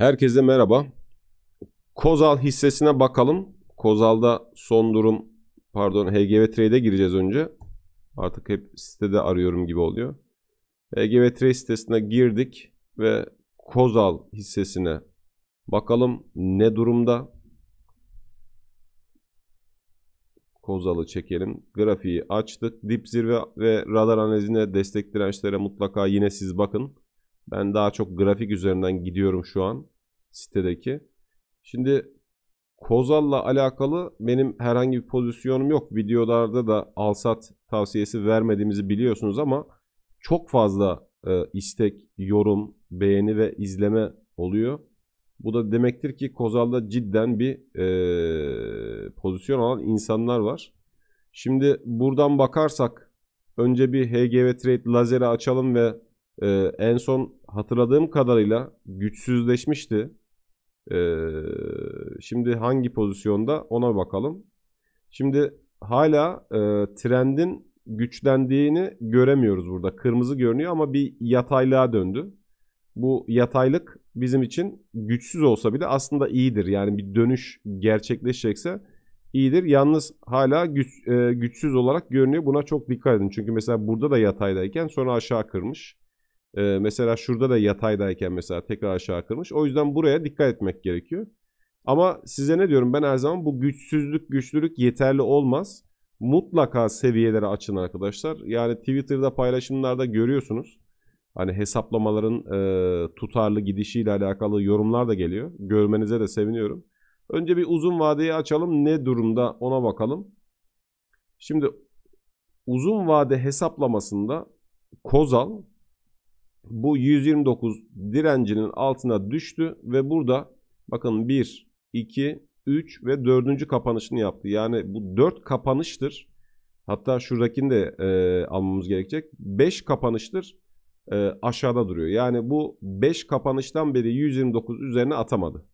Herkese merhaba. Kozal hissesine bakalım. Kozal'da son durum pardon HGV Trade'e gireceğiz önce. Artık hep sitede arıyorum gibi oluyor. HGV Trade sitesine girdik ve Kozal hissesine bakalım ne durumda. Kozal'ı çekelim. Grafiği açtık. Dip zirve ve radar analizine destek dirençlere mutlaka yine siz bakın. Ben daha çok grafik üzerinden gidiyorum şu an sitedeki. Şimdi Kozal'la alakalı benim herhangi bir pozisyonum yok. Videolarda da alsat tavsiyesi vermediğimizi biliyorsunuz ama çok fazla e, istek, yorum, beğeni ve izleme oluyor. Bu da demektir ki Kozal'da cidden bir e, pozisyon alan insanlar var. Şimdi buradan bakarsak önce bir HGV Trade lazeri açalım ve e, en son hatırladığım kadarıyla güçsüzleşmişti. E, şimdi hangi pozisyonda ona bakalım. Şimdi hala e, trendin güçlendiğini göremiyoruz burada. Kırmızı görünüyor ama bir yataylığa döndü. Bu yataylık bizim için güçsüz olsa bile aslında iyidir. Yani bir dönüş gerçekleşecekse iyidir. Yalnız hala güç, e, güçsüz olarak görünüyor. Buna çok dikkat edin. Çünkü mesela burada da yataydayken sonra aşağı kırmış. E, mesela şurada da yataydayken mesela tekrar aşağı kırmış. O yüzden buraya dikkat etmek gerekiyor. Ama size ne diyorum ben her zaman bu güçsüzlük güçlülük yeterli olmaz. Mutlaka seviyelere açın arkadaşlar. Yani Twitter'da paylaşımlarda görüyorsunuz. Hani hesaplamaların e, tutarlı gidişiyle alakalı yorumlar da geliyor. Görmenize de seviniyorum. Önce bir uzun vadeyi açalım. Ne durumda ona bakalım. Şimdi uzun vade hesaplamasında Kozal bu 129 direncinin altına düştü ve burada bakın 1, 2, 3 ve 4. kapanışını yaptı. Yani bu 4 kapanıştır. Hatta şuradakini de e, almamız gerekecek. 5 kapanıştır e, aşağıda duruyor. Yani bu 5 kapanıştan beri 129 üzerine atamadı.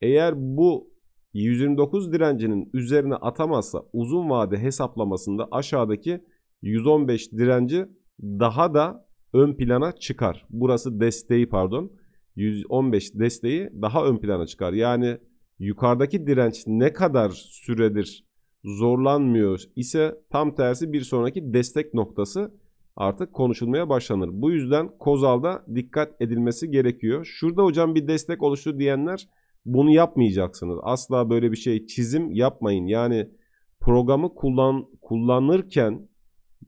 Eğer bu 129 direncinin üzerine atamazsa uzun vade hesaplamasında aşağıdaki 115 direnci daha da ön plana çıkar. Burası desteği pardon. 115 desteği daha ön plana çıkar. Yani yukarıdaki direnç ne kadar süredir zorlanmıyor ise tam tersi bir sonraki destek noktası artık konuşulmaya başlanır. Bu yüzden Kozal'da dikkat edilmesi gerekiyor. Şurada hocam bir destek oluştu diyenler bunu yapmayacaksınız. Asla böyle bir şey çizim yapmayın. Yani programı kullan kullanırken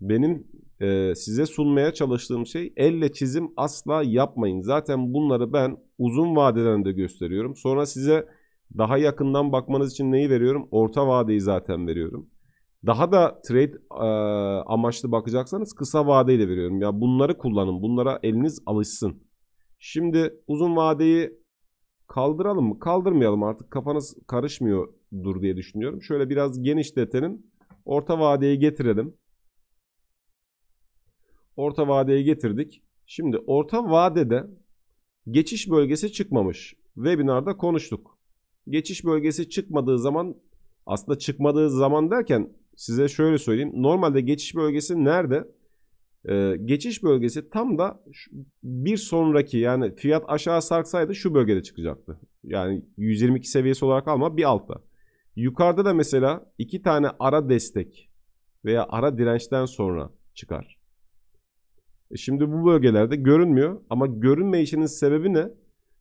benim e, size sunmaya çalıştığım şey elle çizim asla yapmayın. Zaten bunları ben uzun vadeden de gösteriyorum. Sonra size daha yakından bakmanız için neyi veriyorum? Orta vadeyi zaten veriyorum. Daha da trade e, amaçlı bakacaksanız kısa vadeyle veriyorum. Ya bunları kullanın. Bunlara eliniz alışsın. Şimdi uzun vadeyi kaldıralım mı? Kaldırmayalım artık kafanız karışmıyordur diye düşünüyorum. Şöyle biraz genişletelim. Orta vadeyi getirelim. Orta vadeye getirdik. Şimdi orta vadede geçiş bölgesi çıkmamış. Webinarda konuştuk. Geçiş bölgesi çıkmadığı zaman aslında çıkmadığı zaman derken size şöyle söyleyeyim. Normalde geçiş bölgesi nerede? Ee, geçiş bölgesi tam da bir sonraki yani fiyat aşağı sarksaydı şu bölgede çıkacaktı. Yani 122 seviyesi olarak alma bir altta. Yukarıda da mesela iki tane ara destek veya ara dirençten sonra çıkar. E şimdi bu bölgelerde görünmüyor ama görünmeyişinin sebebi ne?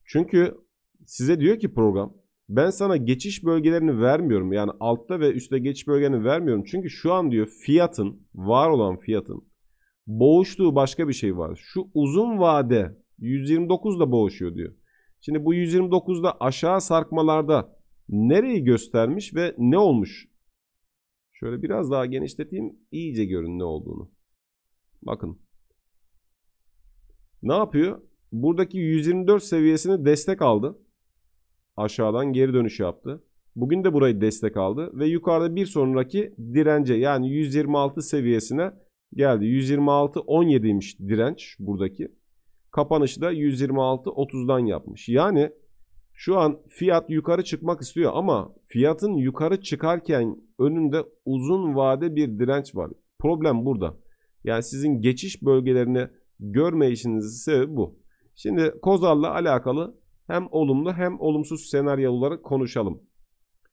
Çünkü size diyor ki program ben sana geçiş bölgelerini vermiyorum. Yani altta ve üstte geçiş bölgelerini vermiyorum. Çünkü şu an diyor fiyatın, var olan fiyatın boğuştuğu başka bir şey var. Şu uzun vade 129'da boğuşuyor diyor. Şimdi bu 129'da aşağı sarkmalarda nereyi göstermiş ve ne olmuş? Şöyle biraz daha genişleteyim. iyice görün ne olduğunu. Bakın. Ne yapıyor? Buradaki 124 seviyesini destek aldı aşağıdan geri dönüş yaptı. Bugün de burayı destek aldı ve yukarıda bir sonraki dirence yani 126 seviyesine geldi. 126 17'ymiş direnç buradaki. Kapanışı da 126 30'dan yapmış. Yani şu an fiyat yukarı çıkmak istiyor ama fiyatın yukarı çıkarken önünde uzun vade bir direnç var. Problem burada. Yani sizin geçiş bölgelerini görmeyişinizin sebebi bu. Şimdi Kozal'la alakalı hem olumlu hem olumsuz senaryoları konuşalım.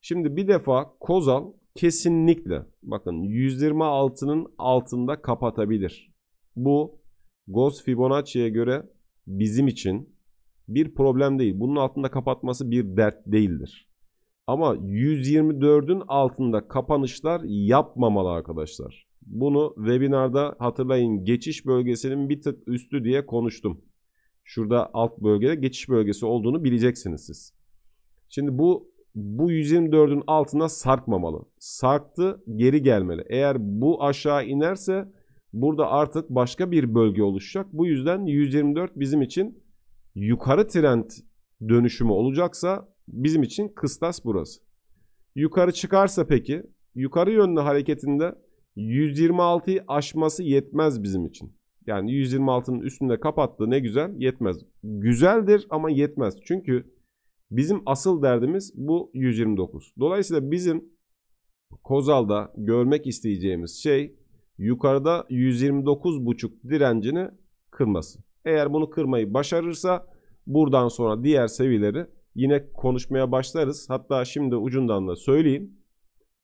Şimdi bir defa Kozal kesinlikle bakın 126'nın altında kapatabilir. Bu Ghost Fibonacci'ye göre bizim için bir problem değil. Bunun altında kapatması bir dert değildir. Ama 124'ün altında kapanışlar yapmamalı arkadaşlar. Bunu webinarda hatırlayın geçiş bölgesinin bir tık üstü diye konuştum. Şurada alt bölgede geçiş bölgesi olduğunu bileceksiniz siz. Şimdi bu bu 124'ün altına sarkmamalı. Sarktı geri gelmeli. Eğer bu aşağı inerse burada artık başka bir bölge oluşacak. Bu yüzden 124 bizim için yukarı trend dönüşümü olacaksa bizim için kıstas burası. Yukarı çıkarsa peki yukarı yönlü hareketinde 126'yı aşması yetmez bizim için. Yani 126'nın üstünde kapattı ne güzel yetmez. Güzeldir ama yetmez. Çünkü bizim asıl derdimiz bu 129. Dolayısıyla bizim Kozal'da görmek isteyeceğimiz şey yukarıda 129.5 direncini kırması. Eğer bunu kırmayı başarırsa buradan sonra diğer seviyeleri yine konuşmaya başlarız. Hatta şimdi ucundan da söyleyeyim.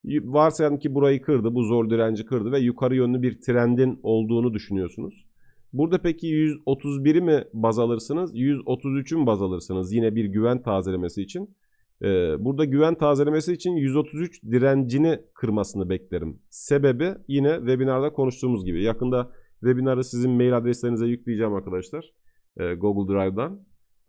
Varsayalım ki burayı kırdı, bu zor direnci kırdı ve yukarı yönlü bir trendin olduğunu düşünüyorsunuz. Burada peki 131'i mi baz alırsınız, 133'ü mü baz alırsınız yine bir güven tazelemesi için? Ee, burada güven tazelemesi için 133 direncini kırmasını beklerim. Sebebi yine webinarda konuştuğumuz gibi. Yakında webinarı sizin mail adreslerinize yükleyeceğim arkadaşlar. Ee, Google Drive'dan.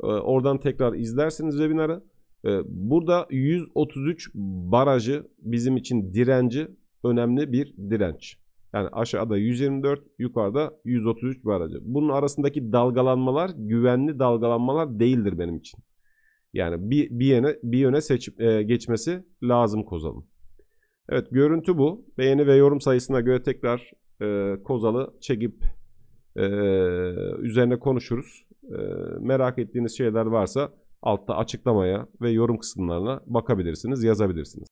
Ee, oradan tekrar izlersiniz webinarı. Ee, burada 133 barajı bizim için direnci önemli bir direnç. Yani aşağıda 124, yukarıda 133 barajı. Bunun arasındaki dalgalanmalar güvenli dalgalanmalar değildir benim için. Yani bir, bir yöne, bir yöne seçip e, geçmesi lazım Kozal'ın. Evet görüntü bu. Beğeni ve yorum sayısına göre tekrar e, Kozal'ı çekip e, üzerine konuşuruz. E, merak ettiğiniz şeyler varsa altta açıklamaya ve yorum kısımlarına bakabilirsiniz, yazabilirsiniz.